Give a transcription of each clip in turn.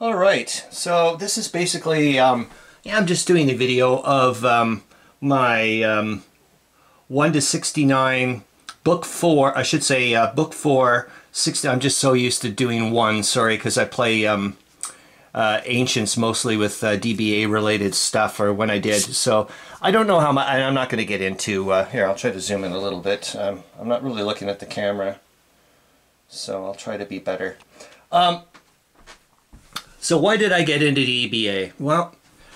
All right, so this is basically, um, yeah, I'm just doing a video of um, my um, 1 to 69 book 4, I should say uh, book 4, 60, I'm just so used to doing 1, sorry, because I play um, uh, Ancients mostly with uh, DBA related stuff, or when I did, so I don't know how much, I'm not going to get into, uh, here, I'll try to zoom in a little bit, um, I'm not really looking at the camera, so I'll try to be better. So why did I get into DBA? Well,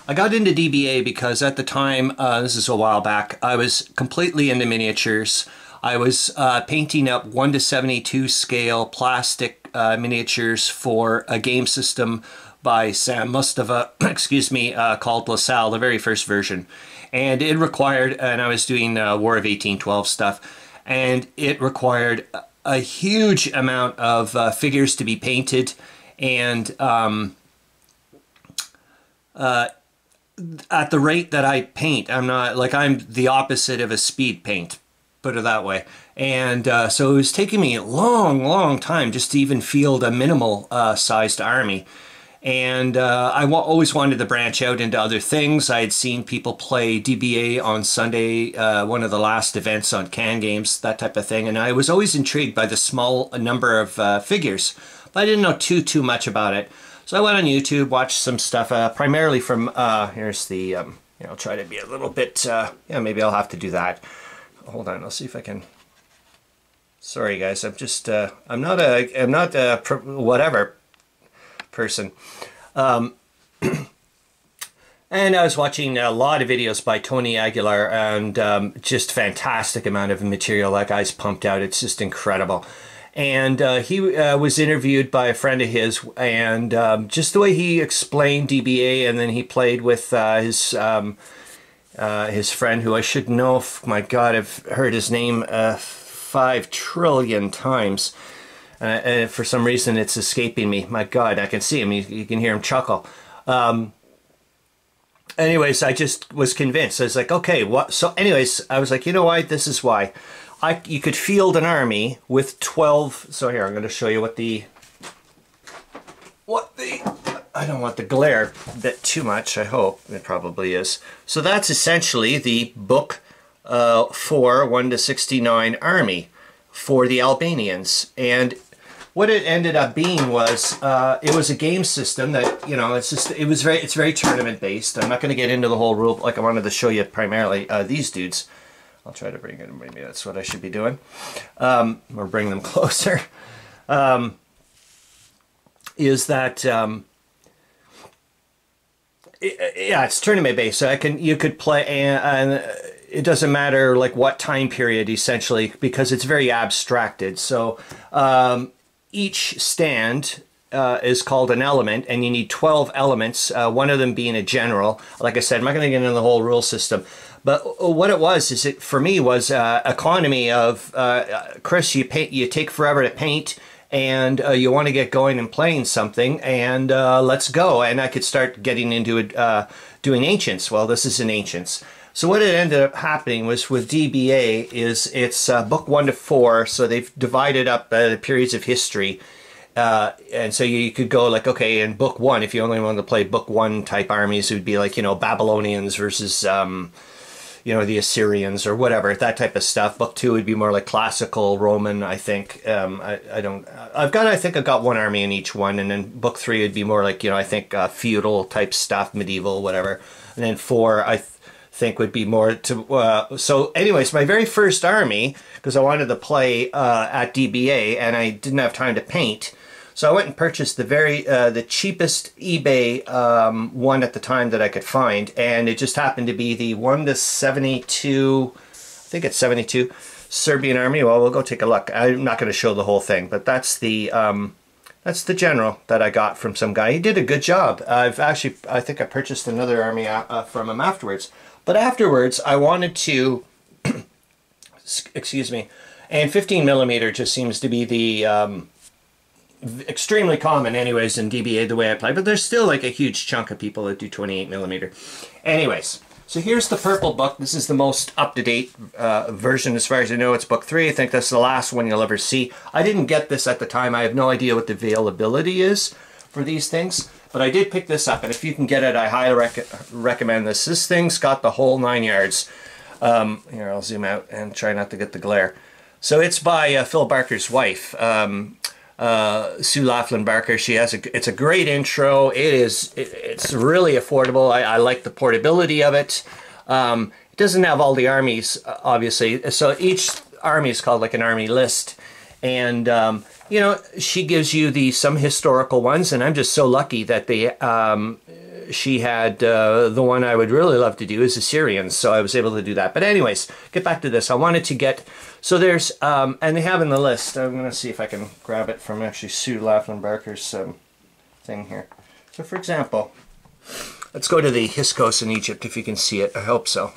I got into DBA because at the time, uh, this is a while back, I was completely into miniatures. I was uh, painting up 1 to 72 scale plastic uh, miniatures for a game system by Sam Mustafa, excuse me, uh, called LaSalle, the very first version. And it required, and I was doing War of 1812 stuff, and it required a huge amount of uh, figures to be painted and um, uh, at the rate that I paint, I'm not like I'm the opposite of a speed paint, put it that way. And uh, so it was taking me a long, long time just to even field a minimal uh, sized army. And uh, I always wanted to branch out into other things. I had seen people play DBA on Sunday, uh, one of the last events on CanGames, that type of thing. And I was always intrigued by the small number of uh, figures, but I didn't know too, too much about it. So I went on YouTube, watched some stuff, uh, primarily from, uh, here's the, um, you know, try to be a little bit, uh, yeah, maybe I'll have to do that. Hold on, I'll see if I can, sorry guys, I'm just, uh, I'm not a, I'm not a, whatever person. Um, and I was watching a lot of videos by Tony Aguilar and um, just fantastic amount of material that guy's pumped out. It's just incredible and uh, he uh, was interviewed by a friend of his, and um, just the way he explained DBA, and then he played with uh, his um, uh, his friend, who I should know. If, my God, I've heard his name uh, five trillion times. Uh, and for some reason, it's escaping me. My God, I can see him. You, you can hear him chuckle. Um, anyways, I just was convinced. I was like, okay, what? So, anyways, I was like, you know what? This is why. I, you could field an army with 12, so here, I'm going to show you what the, what the, I don't want the glare bit too much, I hope, it probably is. So that's essentially the book uh, 4, 1 to 69 army for the Albanians. And what it ended up being was uh, it was a game system that you know it's just it was very it's very tournament based. I'm not going to get into the whole rule like I wanted to show you primarily uh, these dudes. I'll try to bring it, maybe that's what I should be doing, um, or bring them closer, um, is that, um, it, yeah, it's tournament based, so I can, you could play, and, and it doesn't matter like what time period essentially, because it's very abstracted, so um, each stand uh, is called an element, and you need 12 elements, uh, one of them being a general. Like I said, I'm not going to get into the whole rule system. But what it was is it for me was uh, economy of uh, Chris. You paint, you take forever to paint, and uh, you want to get going and playing something, and uh, let's go. And I could start getting into it, uh, doing ancients. Well, this is an ancients. So what it ended up happening was with DBA is it's uh, book one to four. So they've divided up the periods of history. Uh, and so you could go like, okay, in book one, if you only wanted to play book one type armies, it would be like, you know, Babylonians versus, um, you know, the Assyrians or whatever, that type of stuff. Book two would be more like classical Roman, I think. Um, I, I don't, I've got, I think I've got one army in each one. And then book three would be more like, you know, I think uh, feudal type stuff, medieval, whatever. And then four, I th think would be more to, uh, so anyways, my very first army, because I wanted to play uh, at DBA and I didn't have time to paint, so I went and purchased the very uh, the cheapest eBay um, one at the time that I could find, and it just happened to be the one to seventy two. I think it's seventy two Serbian Army. Well, we'll go take a look. I'm not going to show the whole thing, but that's the um, that's the general that I got from some guy. He did a good job. I've actually I think I purchased another army uh, uh from him afterwards. But afterwards, I wanted to excuse me, and 15 millimeter just seems to be the um, extremely common anyways in DBA the way I play, but there's still like a huge chunk of people that do 28 millimeter. Anyways, so here's the purple book. This is the most up-to-date uh, version as far as I know. It's book three. I think that's the last one you'll ever see. I didn't get this at the time. I have no idea what the availability is, for these things. But I did pick this up, and if you can get it, I highly rec recommend this. This thing's got the whole nine yards. Um, here, I'll zoom out and try not to get the glare. So it's by uh, Phil Barker's wife, um, uh, Sue Laughlin Barker. She has a. It's a great intro. It is. It, it's really affordable. I, I, like the portability of it. Um, it doesn't have all the armies, obviously. So each army is called like an army list, and um, you know she gives you the some historical ones. And I'm just so lucky that they um, she had uh, the one I would really love to do is Assyrians, so I was able to do that. But anyways, get back to this. I wanted to get so there's um, and they have in the list. I'm to see if I can grab it from actually Sue Laughlin Barker's um, thing here. So for example, let's go to the Hyksos in Egypt if you can see it. I hope so.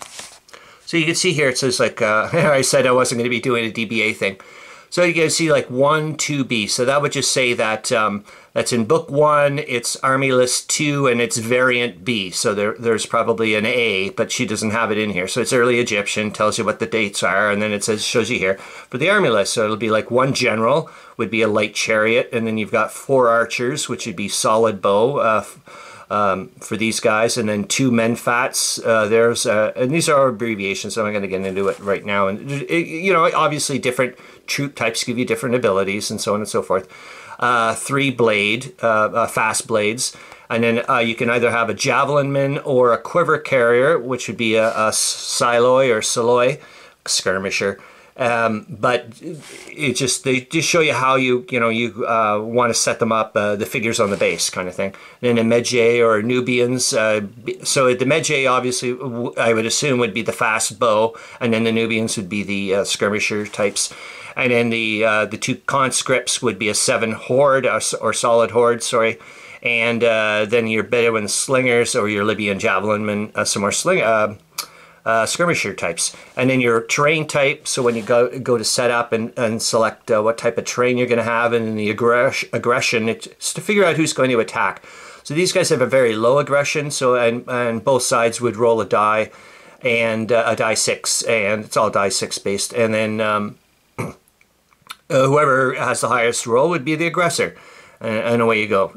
So you can see here it says like uh, I said I wasn't going to be doing a DBA thing. So you can see like 1, 2B. So that would just say that um, that's in book 1, it's Army List 2, and it's variant B. So there, there's probably an A, but she doesn't have it in here. So it's early Egyptian, tells you what the dates are, and then it says shows you here for the Army List. So it'll be like one general would be a light chariot, and then you've got four archers, which would be solid bow. Uh, um, for these guys, and then two Menfats. Uh, there's uh, and these are abbreviations, so I'm not going to get into it right now. And you know, obviously, different troop types give you different abilities, and so on and so forth. Uh, three blade, uh, uh, fast blades, and then uh, you can either have a javelinman or a quiver carrier, which would be a, a Psiloi or Psiloi skirmisher. Um, but it just they just show you how you you know you uh, want to set them up uh, the figures on the base kind of thing. And then a Medjay or Nubians. Uh, so the Medjay obviously I would assume would be the fast bow, and then the Nubians would be the uh, skirmisher types. And then the uh, the two conscripts would be a seven horde or, or solid horde, sorry. And uh, then your Bedouin slingers or your Libyan javelinmen, some more sling uh, skirmisher types. And then your terrain type, so when you go go to set up and, and select uh, what type of terrain you're going to have, and the aggress aggression, it's to figure out who's going to attack. So these guys have a very low aggression, so and, and both sides would roll a die, and uh, a die six, and it's all die six based. And then um, uh, whoever has the highest roll would be the aggressor. And, and away you go.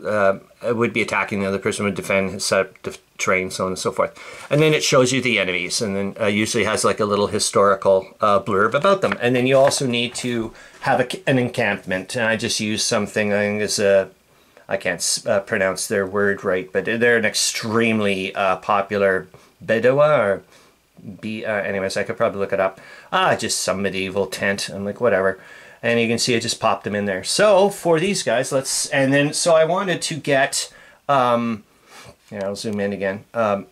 Uh, would be attacking the other person would defend, set up, train, so on and so forth. And then it shows you the enemies, and then uh, usually has like a little historical uh, blurb about them. And then you also need to have a, an encampment. And I just use something, I think is a, I can't uh, pronounce their word right, but they're an extremely uh, popular Baueda or be uh, anyways i could probably look it up ah just some medieval tent i'm like whatever and you can see I just popped them in there so for these guys let's and then so i wanted to get um yeah, I'll zoom in again. Um,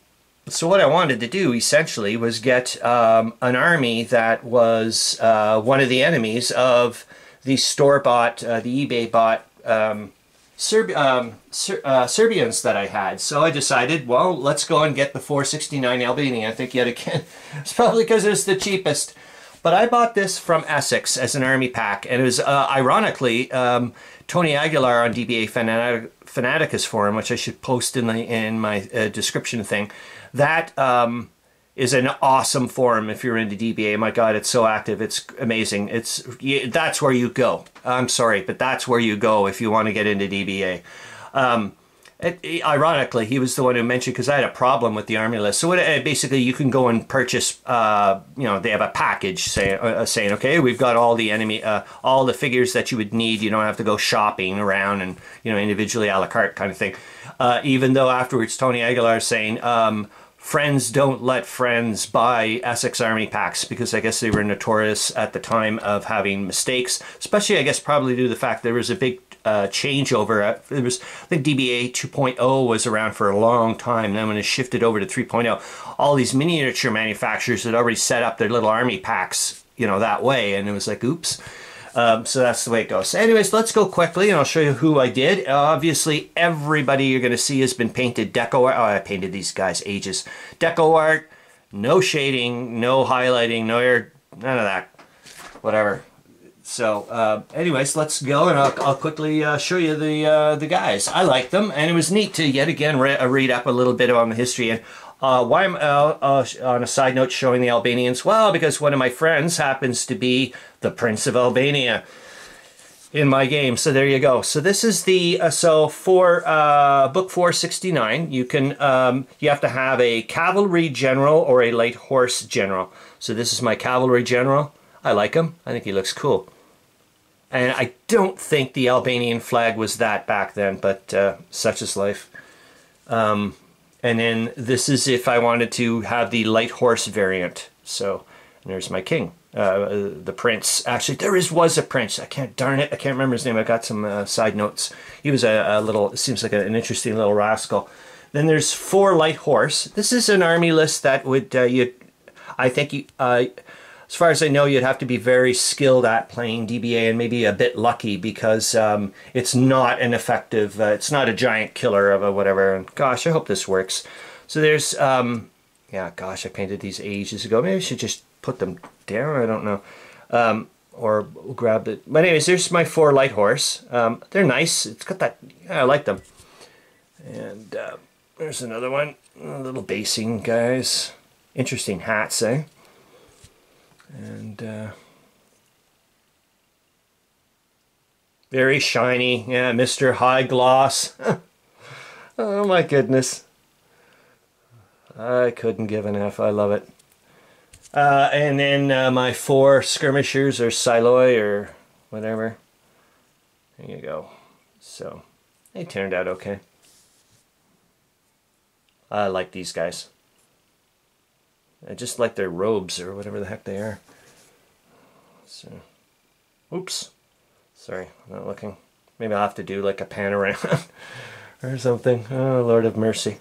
so what I wanted to do essentially was get um, an army that was uh, one of the enemies of the store-bought, uh, the eBay-bought um, Serb um, Ser uh, Serbians that I had. So I decided, well, let's go and get the 469 Albanian. I think yet again, it's probably because it's the cheapest. But I bought this from Essex as an army pack, and it was uh, ironically um, Tony Aguilar on DBA Fanatic Fanaticus forum, which I should post in the in my uh, description thing. That um, is an awesome forum if you're into DBA. My God, it's so active. It's amazing. It's that's where you go. I'm sorry, but that's where you go if you want to get into DBA. Um, it, it, ironically, he was the one who mentioned because I had a problem with the army list. So what, uh, basically, you can go and purchase. Uh, you know, they have a package saying uh, saying, okay, we've got all the enemy, uh, all the figures that you would need. You don't have to go shopping around and you know individually a la carte kind of thing. Uh, even though afterwards, Tony Aguilar is saying. Um, friends don't let friends buy Essex Army packs because I guess they were notorious at the time of having mistakes, especially I guess probably due to the fact there was a big uh, changeover. It was I think DBA 2.0 was around for a long time. Then when it shifted over to 3.0, all these miniature manufacturers had already set up their little army packs, you know, that way, and it was like, oops. Um, so that's the way it goes. So anyways, let's go quickly and I'll show you who I did. Uh, obviously, everybody you're going to see has been painted DecoArt. Oh, I painted these guys ages. DecoArt, no shading, no highlighting, no air, none of that. Whatever. So, uh, anyways, let's go and I'll, I'll quickly uh, show you the uh, the guys. I like them, and it was neat to yet again re uh, read up a little bit on the history. And uh, why am uh, on a side note showing the Albanians? Well, because one of my friends happens to be the Prince of Albania. in my game. So there you go. So this is the uh, so for uh, book 469, you can um, you have to have a cavalry general or a light horse general. So this is my cavalry general. I like him. I think he looks cool. And I don't think the Albanian flag was that back then, but uh, such is life. Um, and then this is if I wanted to have the light horse variant. So there's my king uh, the prince. Actually, there is was a prince. I can't darn it. I can't remember his name. I got some uh, side notes. He was a, a little. Seems like an interesting little rascal. Then there's four light horse. This is an army list that would uh, you. I think you. As far as I know, you'd have to be very skilled at playing DBA and maybe a bit lucky because um, it's not an effective. Uh, it's not a giant killer of a whatever. And gosh, I hope this works. So there's. Um, yeah, gosh, I painted these ages ago. Maybe I should just put them down. I don't know. Um, or grab it. But anyways, there's my four light horse. Um, they're nice. It's got that. Yeah, I like them. And uh, there's another one. Little basing guys. Interesting hats, eh? And uh, very shiny. Yeah, Mr. High Gloss. oh my goodness. I couldn't give an F. I love it. Uh, and then uh, my four skirmishers or Psiloi or whatever. There you go. So they turned out okay. I like these guys. I just like their robes or whatever the heck they are. So, oops. Sorry, I'm not looking. Maybe I'll have to do like a panorama or something. Oh, Lord of mercy.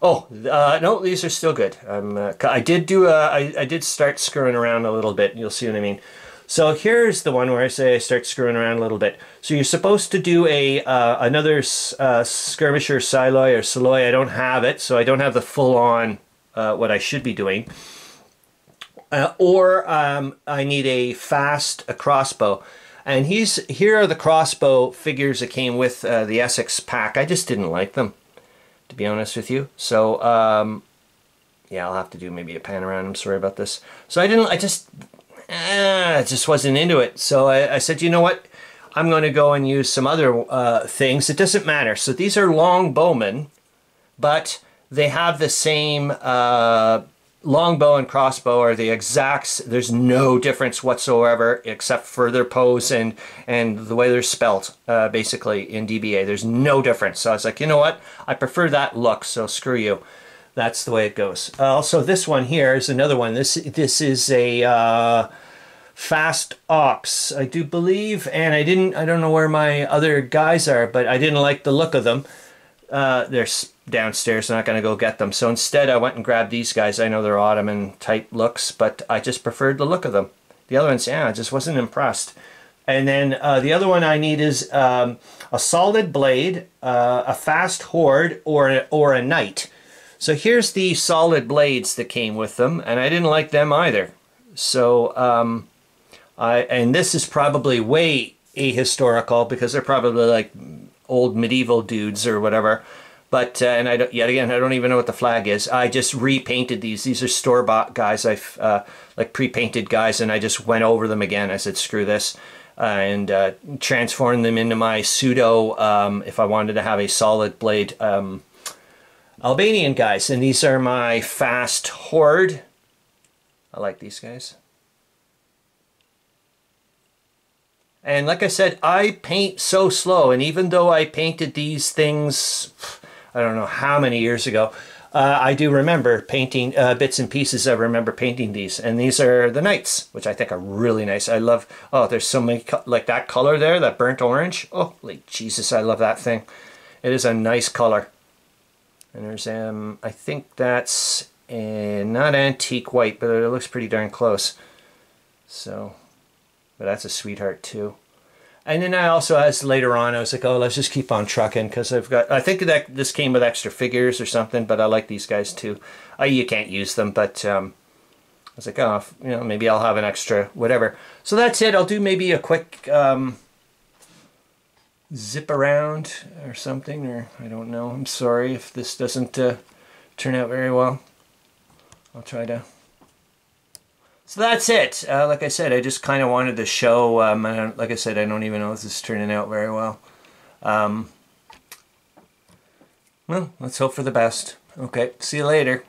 Oh, uh, no, these are still good. Uh, I did do, uh, I, I did start screwing around a little bit. You'll see what I mean. So here's the one where I say I start screwing around a little bit. So you're supposed to do a uh, another uh, skirmisher Psiloi or Psiloi. I don't have it, so I don't have the full-on uh, what I should be doing. Uh, or um, I need a fast a crossbow. And he's here are the crossbow figures that came with uh, the Essex pack. I just didn't like them to be honest with you. So, um, yeah, I'll have to do maybe a pan around. I'm sorry about this. So I didn't, I just, eh, just wasn't into it. So I, I said, you know what? I'm going to go and use some other uh, things. It doesn't matter. So these are long bowmen, but they have the same uh, longbow and crossbow are the exact there's no difference whatsoever except for their pose and and the way they're spelt uh, basically in DBA there's no difference. So I was like you know what? I prefer that look so screw you. That's the way it goes. Uh, also this one here is another one. This this is a uh, fast ox I do believe and I didn't I don't know where my other guys are but I didn't like the look of them. Uh, they're downstairs. I'm not going to go get them. So instead, I went and grabbed these guys. I know they're Ottoman type looks, but I just preferred the look of them. The other ones, yeah, I just wasn't impressed. And then uh, the other one I need is um, a solid blade, uh, a fast horde, or, or a knight. So here's the solid blades that came with them, and I didn't like them either. So, um, I and this is probably way ahistorical because they're probably like old medieval dudes or whatever. But uh, and I don't, yet again I don't even know what the flag is. I just repainted these. These are store bought guys. I've uh, like pre-painted guys, and I just went over them again. I said screw this, uh, and uh, transformed them into my pseudo. Um, if I wanted to have a solid blade um, Albanian guys, and these are my fast horde. I like these guys. And like I said, I paint so slow. And even though I painted these things, I don't know how many years ago, uh, I do remember painting uh, bits and pieces. I remember painting these. And these are the knights, which I think are really nice. I love, oh, there's so many, like that color there, that burnt orange. Oh, like Jesus, I love that thing. It is a nice color. And there's, um, I think that's uh, not antique white, but it looks pretty darn close. So but that's a sweetheart too. And then I also, as later on, I was like, oh, let's just keep on trucking because I've got, I think that this came with extra figures or something, but I like these guys too. Uh, you can't use them, but um, I was like, oh, you know, maybe I'll have an extra whatever. So that's it. I'll do maybe a quick um, zip around or something, or I don't know. I'm sorry if this doesn't uh, turn out very well. I'll try to So that's it. Uh, like I said, I just kind of wanted to show, um, like I said, I don't even know if this is turning out very well. Um, well, let's hope for the best. Okay, see you later.